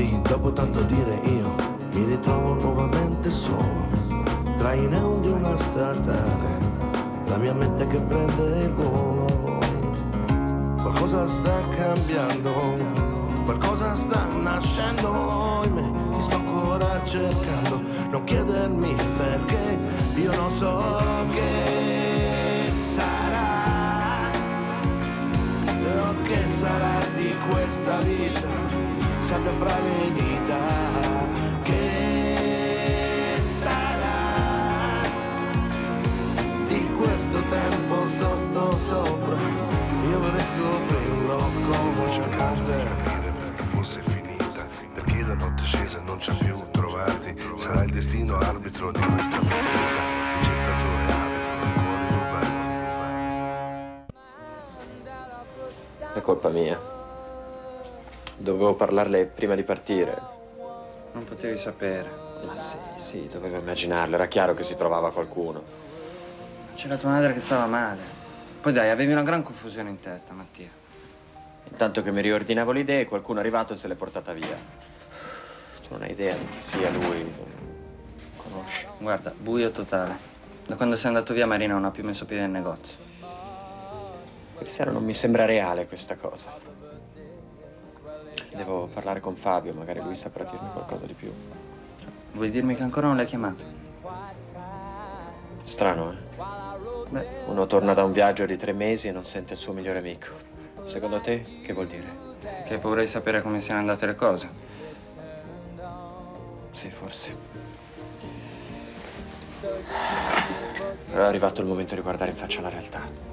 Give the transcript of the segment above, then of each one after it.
Così, dopo tanto dire io mi ritrovo nuovamente solo tra i neon di una statale, la mia mente che prende il volo. Qualcosa sta cambiando, qualcosa sta nascendo in me, ti sto ancora cercando, non chiedermi perché, io non so che sarà, o che sarà di questa vita, sempre fra le dita, che sarà di questo tempo sotto sopra, io vorrei scoprirlo come cercante. perché fosse finita, perché la notte scesa non ci ha più trovati, sarà il destino arbitro di questa partita, ricettatore arbitro di cuori rubati. È colpa mia. Dovevo parlarle prima di partire. Non potevi sapere. Ma sì, sì, dovevo immaginarlo. Era chiaro che si trovava qualcuno. C'era tua madre che stava male. Poi dai, avevi una gran confusione in testa, Mattia. Intanto che mi riordinavo le idee, qualcuno è arrivato e se l'è portata via. Tu non hai idea di chi sia lui. Conosci. Guarda, buio totale. Da quando sei andato via Marina non ha più messo piede nel negozio. Ieri sera non mi sembra reale questa cosa. Devo parlare con Fabio, magari lui saprà dirmi qualcosa di più. Vuoi dirmi che ancora non l'hai chiamato? Strano, eh? Uno torna da un viaggio di tre mesi e non sente il suo migliore amico. Secondo te, che vuol dire? Che di sapere come siano andate le cose. Sì, forse. Però è arrivato il momento di guardare in faccia la realtà.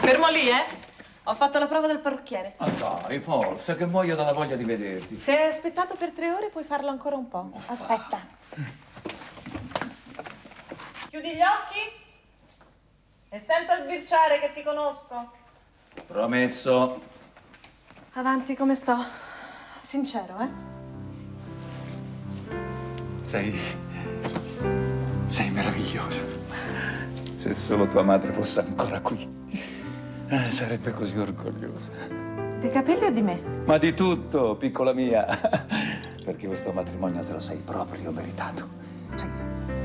Fermo lì, eh? Ho fatto la prova del parrucchiere. Ah dai, forza, che muoio dalla voglia di vederti. Se hai aspettato per tre ore puoi farlo ancora un po'. Aspetta. Chiudi gli occhi e senza sbirciare che ti conosco. Promesso. Avanti, come sto? Sincero, eh? Sei. sei meravigliosa. Se solo tua madre fosse ancora qui. eh, sarebbe così orgogliosa. Dei capelli o di me? Ma di tutto, piccola mia. Perché questo matrimonio te lo sei proprio meritato. Sai,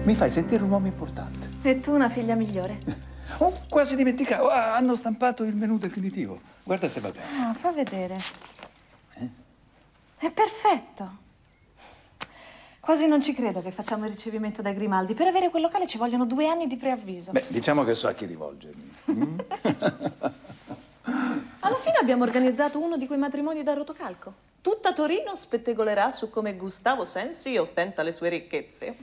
mi fai sentire un uomo importante. E tu una figlia migliore. Oh, quasi dimenticavo. Ah, hanno stampato il menù definitivo. Guarda se va bene. Ah, fa vedere. È perfetto. Quasi non ci credo che facciamo il ricevimento dai Grimaldi. Per avere quel locale ci vogliono due anni di preavviso. Beh, diciamo che so a chi rivolgermi. Mm? Alla fine abbiamo organizzato uno di quei matrimoni da rotocalco. Tutta Torino spettegolerà su come Gustavo Sensi ostenta le sue ricchezze.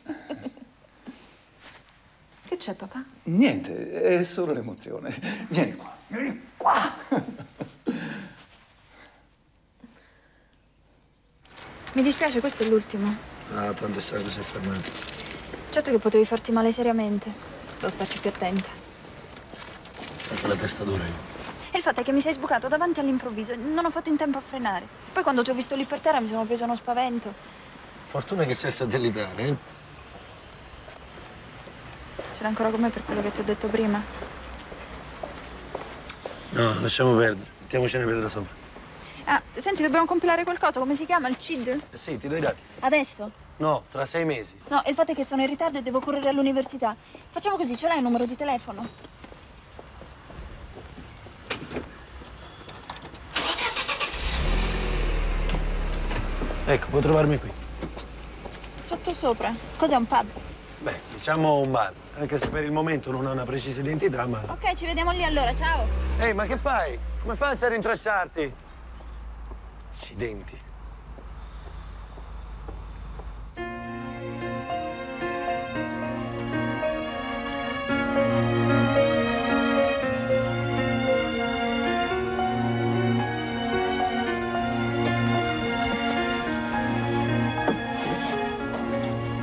che c'è, papà? Niente, è solo l'emozione. Vieni qua. Vieni qua. Mi dispiace, questo è l'ultimo. Ah, tanto è stato si è fermato. Certo che potevi farti male seriamente. Devo starci più attenta. Anche la testa dura io. E il fatto è che mi sei sbucato davanti all'improvviso non ho fatto in tempo a frenare. Poi quando ti ho visto lì per terra mi sono preso uno spavento. Fortuna che sei satellitare, eh? Ce l'hai ancora con me per quello che ti ho detto prima? No, lasciamo perdere. Mettiamocene pietra sopra. Ah, senti, dobbiamo compilare qualcosa. Come si chiama? Il CID? Sì, ti do i dati. Adesso? No, tra sei mesi. No, il fatto è che sono in ritardo e devo correre all'università. Facciamo così, ce l'hai il numero di telefono? Ecco, puoi trovarmi qui. Sotto sopra. Cos'è un pub? Beh, diciamo un bar. Anche se per il momento non ha una precisa identità, ma... Ok, ci vediamo lì allora, ciao. Ehi, ma che fai? Come faccio a rintracciarti? Accidenti.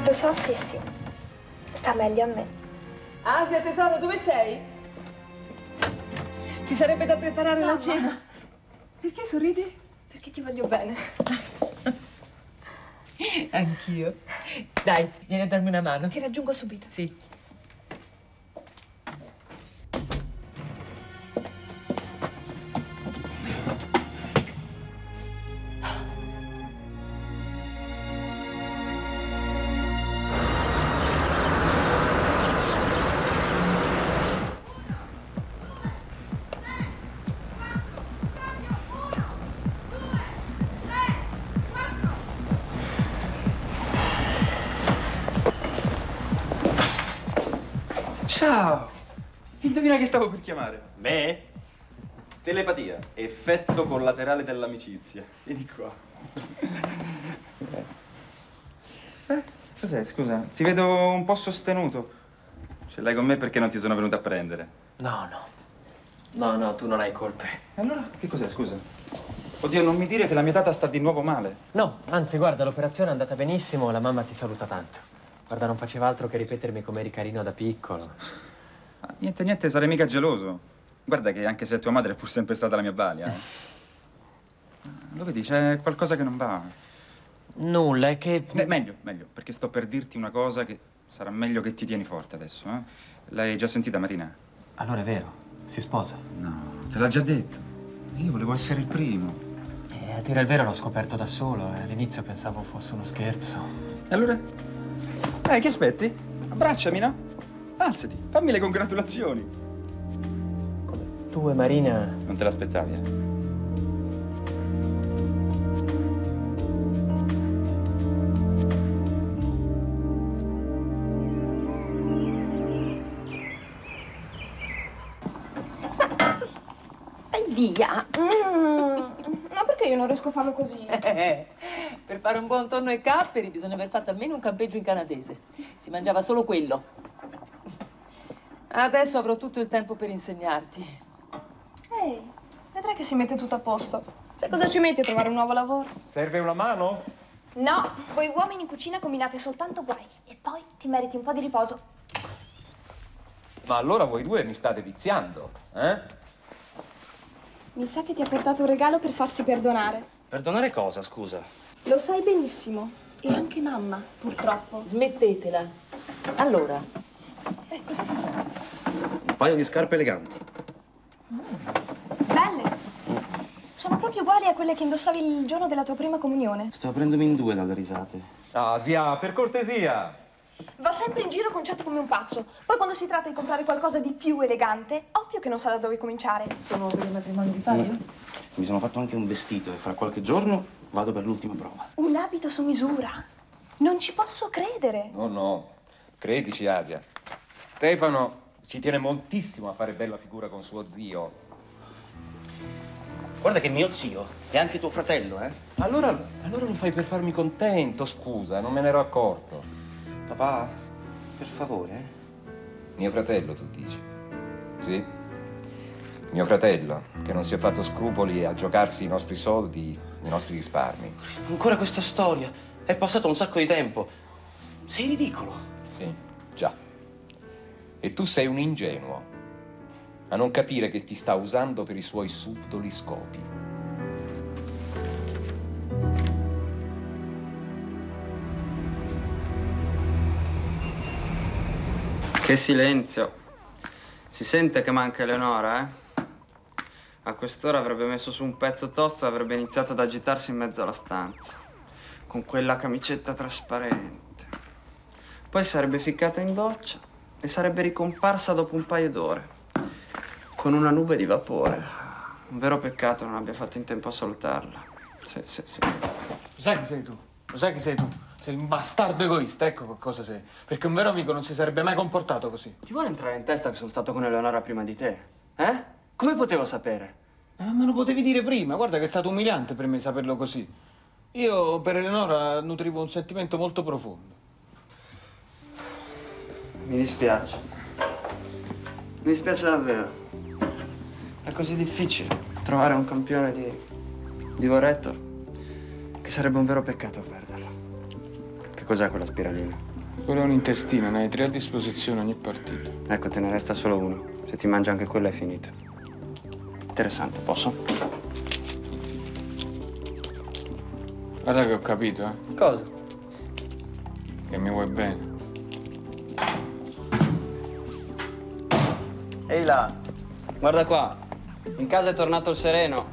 Lo so, sì, sì. Sta meglio a me. Asia, tesoro, dove sei? Ci sarebbe da preparare la cena. Perché sorridi? Perché ti voglio bene. Anch'io. Dai, vieni a darmi una mano. Ti raggiungo subito. Sì. Ciao! Indovina chi stavo per chiamare? Me? Telepatia, effetto collaterale dell'amicizia. Vieni qua. Eh, cos'è, scusa? Ti vedo un po' sostenuto. Ce l'hai con me perché non ti sono venuto a prendere. No, no. No, no, tu non hai colpe. E allora, che cos'è, scusa? Oddio, non mi dire che la mia tata sta di nuovo male. No, anzi, guarda, l'operazione è andata benissimo la mamma ti saluta tanto. Guarda, non faceva altro che ripetermi come eri carino da piccolo. Ah, niente, niente, sarei mica geloso. Guarda che anche se tua madre è pur sempre stata la mia balia, eh. Ah, Lo vedi, c'è qualcosa che non va. Nulla, è che... Eh, meglio, meglio, perché sto per dirti una cosa che sarà meglio che ti tieni forte adesso, eh. L'hai già sentita, Marina? Allora è vero, si sposa. No, te l'ha già detto. Io volevo essere il primo. E a dire il vero l'ho scoperto da solo. eh. All'inizio pensavo fosse uno scherzo. E allora? Eh, che aspetti? Abbracciami, no? Alzati, fammi le congratulazioni. Tu e Marina... Non te l'aspettavi, eh? Dai via! Mm, ma perché io non riesco a farlo così? Per fare un buon tonno ai capperi bisogna aver fatto almeno un campeggio in canadese. Si mangiava solo quello. Adesso avrò tutto il tempo per insegnarti. Ehi, vedrai che si mette tutto a posto. Sai cosa ci metti a trovare un nuovo lavoro? Serve una mano? No, voi uomini in cucina combinate soltanto guai. E poi ti meriti un po' di riposo. Ma allora voi due mi state viziando, eh? Mi sa che ti ha portato un regalo per farsi perdonare. Perdonare cosa, scusa? Lo sai benissimo. E anche mamma, purtroppo. Smettetela. Allora, Un paio di scarpe eleganti. Belle. Sono proprio uguali a quelle che indossavi il giorno della tua prima comunione. Sto aprendomi in due dalle risate. Asia, per cortesia. Va sempre in giro conciato come un pazzo. Poi quando si tratta di comprare qualcosa di più elegante, ovvio che non sa da dove cominciare. sono per il matrimonio di paio? Mi sono fatto anche un vestito e fra qualche giorno vado per l'ultima prova. Un abito su misura. Non ci posso credere. No, no, credici, Asia. Stefano ci tiene moltissimo a fare bella figura con suo zio. Guarda che mio zio è anche tuo fratello, eh? Allora, allora lo fai per farmi contento, scusa, non me ne ero accorto. Papà, per favore. Mio fratello, tu dici? Sì? Mio fratello, che non si è fatto scrupoli a giocarsi i nostri soldi, i nostri risparmi. Ancora questa storia. È passato un sacco di tempo. Sei ridicolo. Sì, già. E tu sei un ingenuo a non capire che ti sta usando per i suoi subdoli scopi. Che silenzio. Si sente che manca Eleonora, eh? A quest'ora avrebbe messo su un pezzo tosto e avrebbe iniziato ad agitarsi in mezzo alla stanza. Con quella camicetta trasparente. Poi sarebbe ficcata in doccia e sarebbe ricomparsa dopo un paio d'ore. Con una nube di vapore. Un vero peccato non abbia fatto in tempo a salutarla. Sì, sì, sì. Lo sai chi sei tu? Lo sai chi sei tu? Sei un bastardo egoista, ecco che cosa sei. Perché un vero amico non si sarebbe mai comportato così. Ti vuole entrare in testa che sono stato con Eleonora prima di te? Eh? Come potevo sapere? Eh, me lo potevi dire prima, guarda che è stato umiliante per me saperlo così. Io per Eleonora nutrivo un sentimento molto profondo. Mi dispiace. Mi dispiace davvero. È così difficile trovare un campione di, di Voretto che sarebbe un vero peccato perderlo. Che cos'è quella spiralina? Quello è un intestino, ne hai tre a disposizione ogni partita. Ecco, te ne resta solo uno. Se ti mangi anche quello è finito. Interessante, posso? Guarda che ho capito, eh. Cosa? che mi vuoi bene. Ehi là, guarda qua. In casa è tornato il sereno.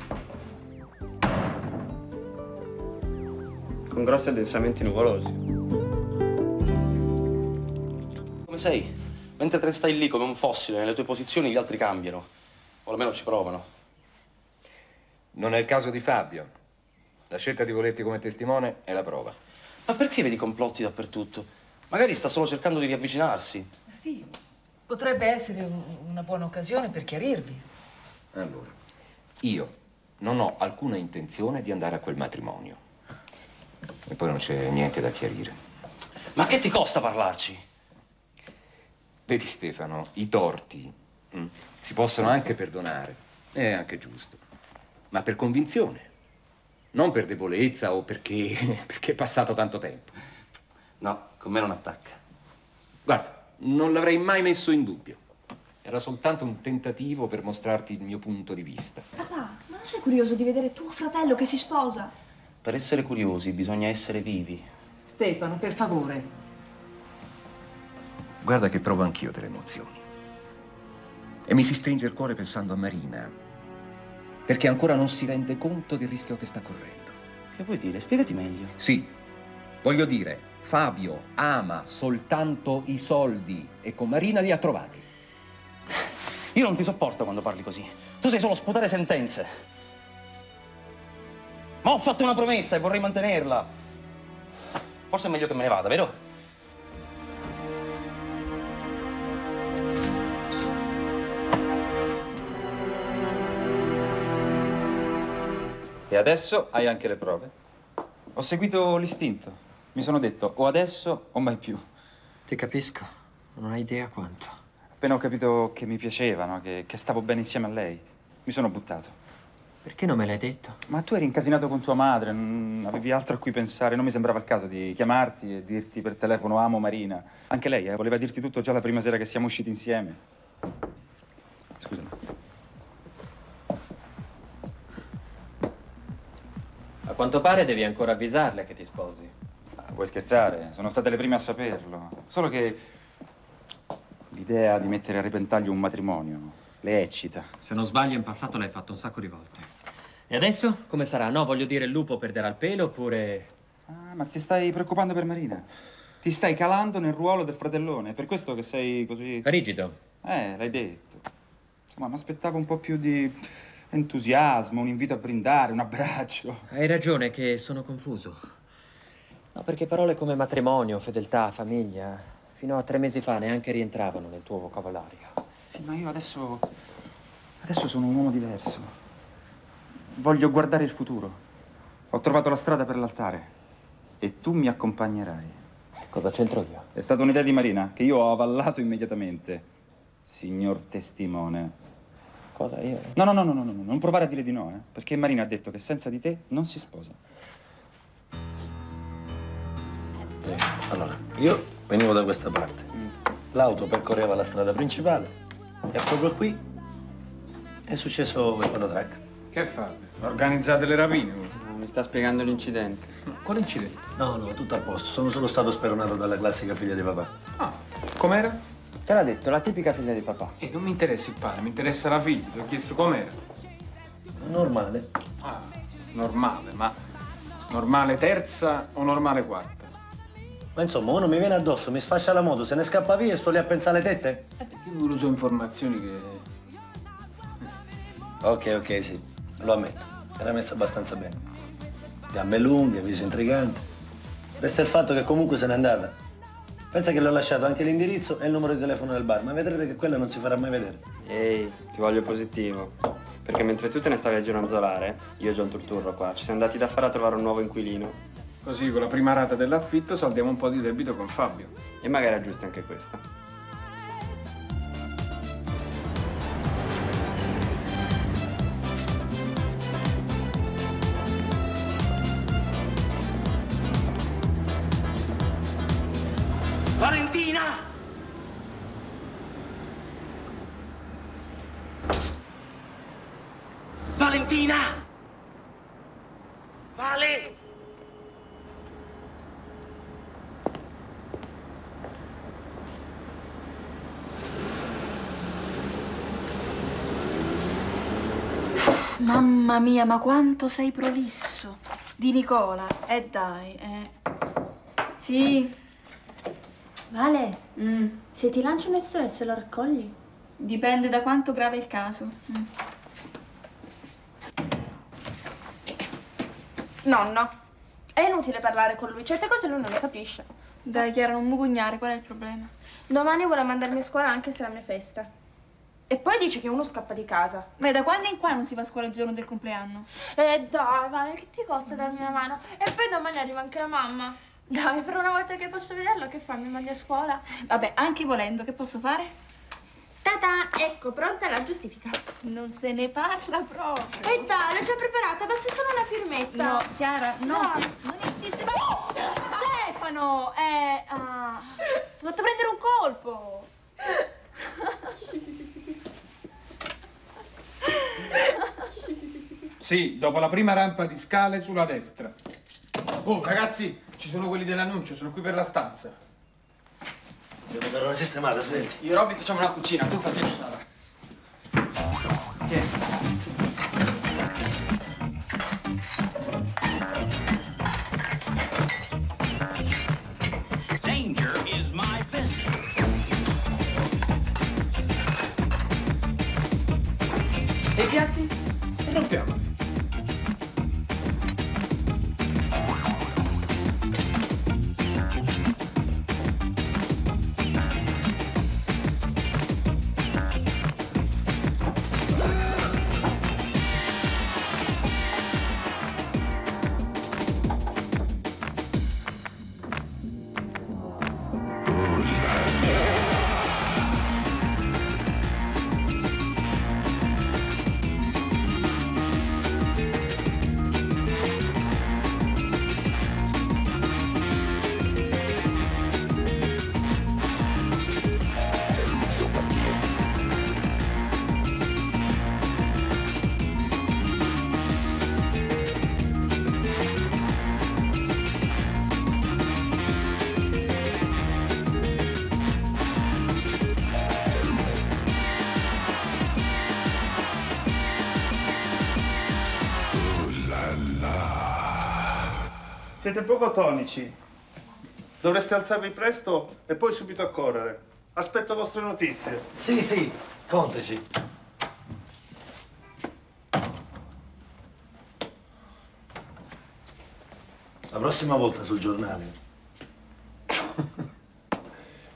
Con grossi addensamenti nuvolosi. Come sei? Mentre te stai lì come un fossile nelle tue posizioni, gli altri cambiano. O almeno ci provano. Non è il caso di Fabio. La scelta di Voletti come testimone è la prova. Ma perché vedi complotti dappertutto? Magari sta solo cercando di riavvicinarsi. Ma sì, potrebbe essere un- una buona occasione per chiarirvi. Allora, io non ho alcuna intenzione di andare a quel matrimonio. E poi non c'è niente da chiarire. Ma che ti costa parlarci? Vedi Stefano, i torti mm, si possono anche perdonare, è anche giusto, ma per convinzione, non per debolezza o perché, perché è passato tanto tempo. No, con me non attacca. Guarda, non l'avrei mai messo in dubbio. Era soltanto un tentativo per mostrarti il mio punto di vista. Papà, ma non sei curioso di vedere tuo fratello che si sposa? Per essere curiosi bisogna essere vivi. Stefano, per favore. Guarda che provo anch'io delle emozioni. E mi si stringe il cuore pensando a Marina, perché ancora non si rende conto del rischio che sta correndo. Che vuoi dire? Spiegati meglio. Sì, voglio dire, Fabio ama soltanto i soldi e con Marina li ha trovati. Io non ti sopporto quando parli così. Tu sei solo sputare sentenze. Ma ho fatto una promessa e vorrei mantenerla. Forse è meglio che me ne vada, vero? E adesso hai anche le prove. Ho seguito l'istinto. Mi sono detto o adesso o mai più. Ti capisco, non hai idea quanto. Appena ho capito che mi piaceva, no? che, che stavo bene insieme a lei, mi sono buttato. Perché non me l'hai detto? Ma tu eri incasinato con tua madre, non avevi altro a cui pensare, non mi sembrava il caso di chiamarti e dirti per telefono amo Marina. Anche lei, eh, voleva dirti tutto già la prima sera che siamo usciti insieme. Scusami. Quanto pare devi ancora avvisarle che ti sposi. Ah, Vuoi scherzare? Sono state le prime a saperlo. Solo che l'idea di mettere a repentaglio un matrimonio le eccita. Se non sbaglio, in passato l'hai fatto un sacco di volte. E adesso? Come sarà? No, voglio dire, il lupo perderà il pelo oppure... Ah, ma ti stai preoccupando per Marina? Ti stai calando nel ruolo del fratellone, è per questo che sei così... Rigido. Eh, l'hai detto. Insomma, mi aspettavo un po' più di entusiasmo, un invito a brindare, un abbraccio. Hai ragione che sono confuso. No, perché parole come matrimonio, fedeltà, famiglia, fino a tre mesi fa neanche rientravano nel tuo vocabolario. Sì, ma io adesso... Adesso sono un uomo diverso. Voglio guardare il futuro. Ho trovato la strada per l'altare. E tu mi accompagnerai. Cosa c'entro io? È stata un'idea di Marina che io ho avallato immediatamente. Signor testimone. Cosa io? No, no, no, no, no, no, non provare a dire di no, eh. Perché Marina ha detto che senza di te non si sposa. Eh, allora, io venivo da questa parte. L'auto percorreva la strada principale e proprio qui è successo il patatrack. Che fate? Organizzate le rapine? Mi sta spiegando l'incidente. Quale incidente? No, no, tutto a posto. Sono solo stato speronato dalla classica figlia di papà. Ah, com'era? Te l'ha detto, la tipica figlia di papà. Eh, non mi interessa il padre, mi interessa la figlia. Ti ho chiesto com'era. Normale. Ah, normale, ma normale terza o normale quarta? Ma insomma, uno mi viene addosso, mi sfascia la moto, se ne scappa via e sto lì a pensare alle tette? Io pure so informazioni che... Ok, ok, sì. Lo ammetto. Era messa abbastanza bene. Gambe lunghe, viso intrigante. Resta il fatto che comunque se n'è andata. Pensa che le ho lasciato anche l'indirizzo e il numero di telefono del bar, ma vedrete che quella non si farà mai vedere. Ehi, ti voglio positivo. Perché mentre tu te ne stavi a gironzolare, io e John Turturro qua, ci siamo andati da fare a trovare un nuovo inquilino. Così con la prima rata dell'affitto saldiamo un po' di debito con Fabio. E magari aggiusti anche questa. Mamma mia, ma quanto sei prolisso. Di Nicola. Eh dai, eh. Sì. Vale, Mm. se ti lancio un SOS lo raccogli? Dipende da quanto grave il caso. Mm. Nonno, è inutile parlare con lui, certe cose lui non le capisce. Dai, Chiara, non mugugnare, qual è il problema? Domani vuole mandarmi a scuola anche se è la mia festa. E poi dice che uno scappa di casa. Beh, da quando in qua non si va a scuola il giorno del compleanno? Eh dai, Vale, che ti costa darmi una mano? E poi domani arriva anche la mamma. Dai, per una volta che posso vederla, che fa? Mi mandi a scuola? Vabbè, anche volendo, che posso fare? Ta-ta, ecco, pronta la giustifica. Non se ne parla proprio. E dai, l'ho già preparata, basta solo una firmetta. No, Chiara, no. Dai. Non insiste. Stefano! Eh. ah, Ho fatto prendere un colpo. Sì, dopo la prima rampa di scale sulla destra. Oh, ragazzi, ci sono quelli dell'annuncio, sono qui per la stanza. Devo dare una sistemata, smetti. Io e Robby facciamo una cucina, tu fatti la sala. Tieni. Siete poco tonici. Dovreste alzarvi presto e poi subito a correre. Aspetto vostre notizie. Sì, sì, contaci. La prossima volta sul giornale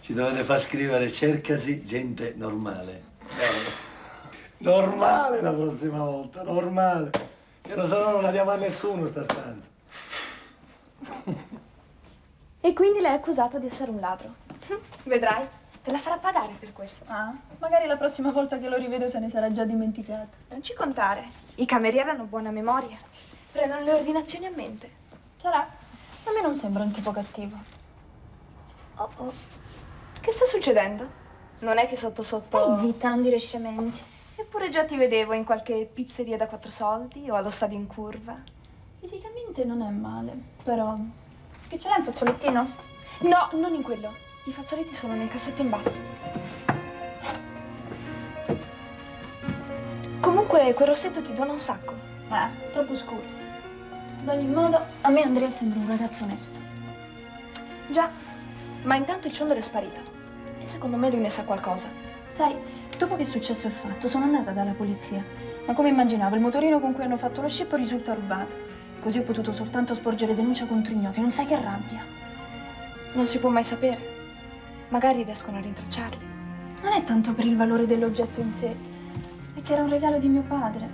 ci dovete far scrivere cercasi gente normale. Normale la prossima volta, normale. Che no, se no non la diamo a nessuno sta stanza. E quindi l'hai accusato di essere un ladro. Vedrai, te la farà pagare per questo. Ah, magari la prossima volta che lo rivedo se ne sarà già dimenticato. Non ci contare. I camerieri hanno buona memoria. Prendono le ordinazioni a mente. Sarà. A me non sembra un tipo cattivo. Oh oh. Che sta succedendo? Non è che sotto sotto... Stai zitta, non dire scemenze. Eppure già ti vedevo in qualche pizzeria da quattro soldi o allo stadio in curva. Fisicamente non è male, però... Che ce l'hai un fazzolettino? No, non in quello. I fazzoletti sono nel cassetto in basso. Comunque, quel rossetto ti dona un sacco. Ah, troppo scuro. Ad ogni modo, a me Andrea sembra un ragazzo onesto. Già, ma intanto il ciondolo è sparito. E secondo me lui ne sa qualcosa. Sai, dopo che è successo il fatto, sono andata dalla polizia. Ma come immaginavo, il motorino con cui hanno fatto lo scippo risulta rubato. Così ho potuto soltanto sporgere denuncia contro ignoti. Non sai che rabbia. Non si può mai sapere. Magari riescono a rintracciarli. Non è tanto per il valore dell'oggetto in sé, è che era un regalo di mio padre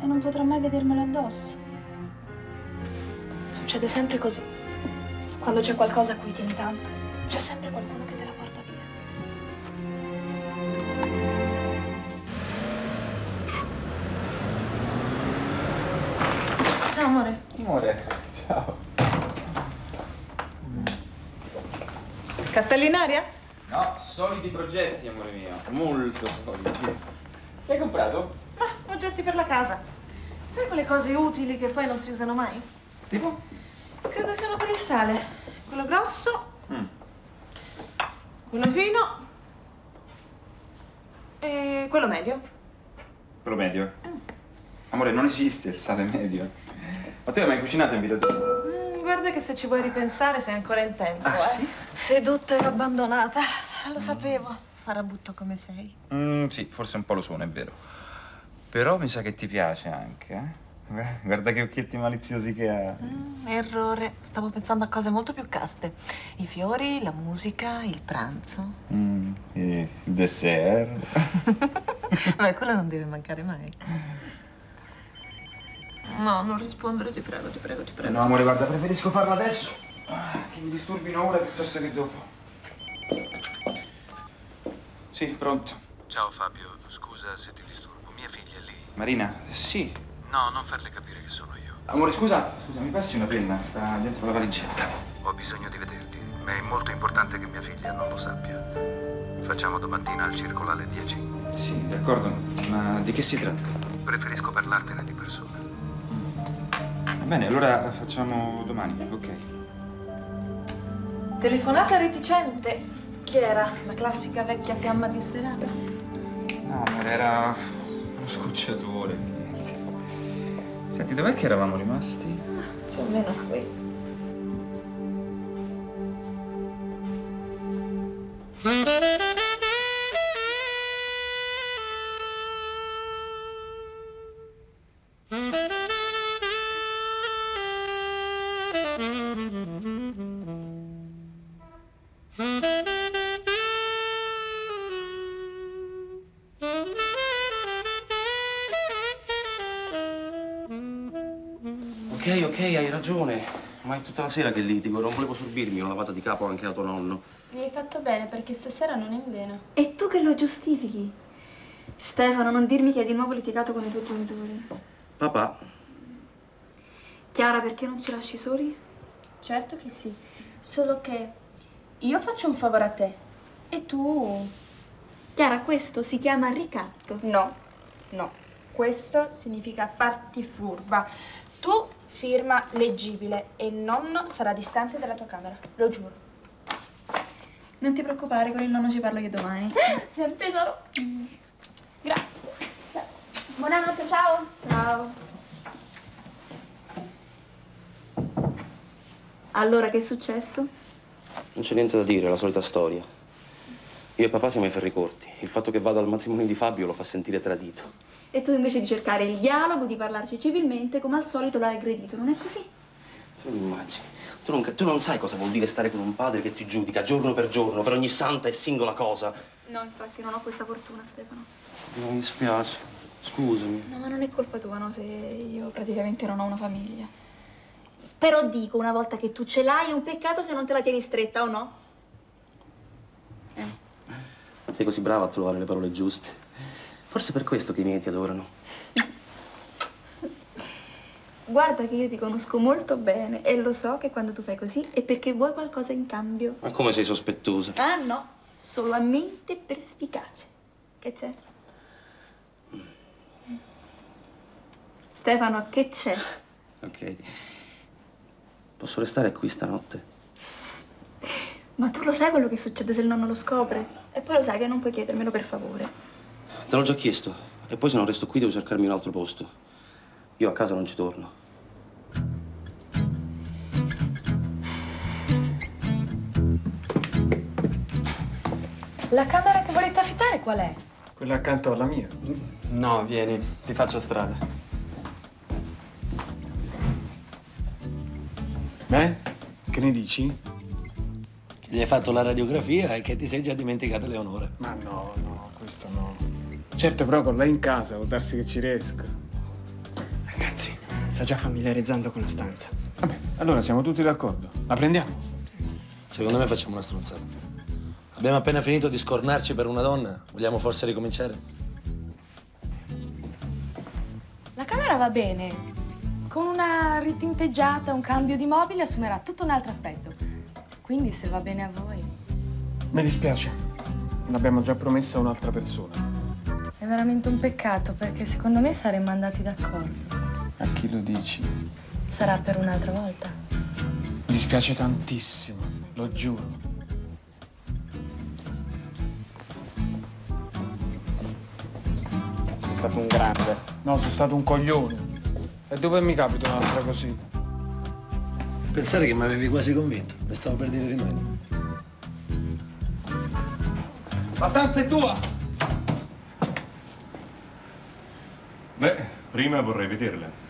e non potrà mai vedermelo addosso. Succede sempre così. Quando c'è qualcosa a cui tieni tanto, c'è sempre qualcuno Castelli in aria? No, solidi progetti, amore mio. Molto solidi. Che hai comprato? Ah, oggetti per la casa. Sai quelle cose utili che poi non si usano mai? Tipo? Credo siano per il sale. Quello grosso, Mm. quello fino e quello medio. Quello medio. Amore, non esiste il sale medio. Ma tu hai mai cucinato in vita tua? Guarda che se ci vuoi ripensare sei ancora in tempo, eh. Sedotta e abbandonata. Lo sapevo. Farabutto come sei. Mm, sì, forse un po' lo suono, è vero. Però mi sa che ti piace anche, eh? Guarda che occhietti maliziosi che ha. Mm, errore. Stavo pensando a cose molto più caste. I fiori, la musica, il pranzo. Mm, e il dessert. Beh, quello non deve mancare mai. No, non rispondere, ti prego, ti prego, ti prego. No, amore, guarda, preferisco farlo adesso. ah, Che mi disturbino ora piuttosto che dopo. Sì, pronto. Ciao Fabio, scusa se ti disturbo. Mia figlia è lì. Marina? Sì. No, non farle capire che sono io. Amore, scusa, scusa, mi passi una penna? Sta dentro la valigetta. Ho bisogno di vederti, ma è molto importante che mia figlia non lo sappia. Facciamo domattina al circolo alle 10. Sì, d'accordo, ma di che si tratta? Preferisco parlartene di persona. Bene, allora facciamo domani, ok. Telefonata reticente. Chi era? La classica vecchia fiamma disperata? No, amore, era uno scocciatore, niente. Senti, dov'è che eravamo rimasti? Più o meno qui. Ok, ok, hai ragione. Ma è tutta la sera che litigo, non volevo sorbirmi una lavata di capo anche a tuo nonno. Mi hai fatto bene perché stasera non è in vena. E tu che lo giustifichi? Stefano, non dirmi che hai di nuovo litigato con i tuoi genitori. Papà, Chiara, perché non ci lasci soli? Certo che sì. Solo che io faccio un favore a te e tu. Chiara, questo si chiama ricatto. No, no. Questo significa farti furba. Tu firma leggibile e il nonno sarà distante dalla tua camera, lo giuro. Non ti preoccupare, con il nonno ci parlo io domani. Tesoro. Grazie. Buonanotte, ciao. Ciao. Allora, che è successo? non c'è niente da dire, è la solita storia. Io e papà siamo ai ferri corti. Il fatto che vada al matrimonio di Fabio lo fa sentire tradito. E tu invece di cercare il dialogo, di parlarci civilmente, come al solito l'hai aggredito, non è così? Tu non immagini. Tu non, tu non sai cosa vuol dire stare con un padre che ti giudica giorno per giorno, per ogni santa e singola cosa. No, infatti non ho questa fortuna, Stefano. Mi dispiace. Scusami. No, ma non è colpa tua, no, se io praticamente non ho una famiglia. Però dico, una volta che tu ce l'hai, è un peccato se non te la tieni stretta, o no? Sei così brava a trovare le parole giuste. Forse è per questo che i miei ti adorano. Guarda che io ti conosco molto bene e lo so che quando tu fai così è perché vuoi qualcosa in cambio. Ma come sei sospettosa? Ah no, solamente perspicace. Che c'è? Stefano, che c'è? Ok. Posso restare qui stanotte? Ma tu lo sai quello che succede se il nonno lo scopre? E poi lo sai che non puoi chiedermelo per favore. Te l'ho già chiesto. E poi se non resto qui devo cercarmi un altro posto. Io a casa non ci torno. La camera che volete affittare qual è? Quella accanto alla mia. No, vieni, ti faccio strada. Beh, che ne dici? Che gli hai fatto la radiografia e che ti sei già dimenticata Leonora. Ma no, no, questo no. Certo, però con lei in casa può darsi che ci riesca. Ragazzi, sta già familiarizzando con la stanza. Vabbè, allora siamo tutti d'accordo. La prendiamo? Secondo me facciamo una stronzata. Abbiamo appena finito di scornarci per una donna. Vogliamo forse ricominciare? La camera va bene. Con una ritinteggiata, un cambio di mobili assumerà tutto un altro aspetto. Quindi se va bene a voi. Mi dispiace. L'abbiamo già promessa a un'altra persona. È veramente un peccato perché secondo me saremmo andati d'accordo. A chi lo dici? Sarà per un'altra volta. Mi dispiace tantissimo, lo giuro. stato un grande. No, sono stato un coglione. E dove mi capita un'altra così? Pensare che mi avevi quasi convinto. Ne stavo per dire rimani. La stanza è tua! Beh, prima vorrei vederla.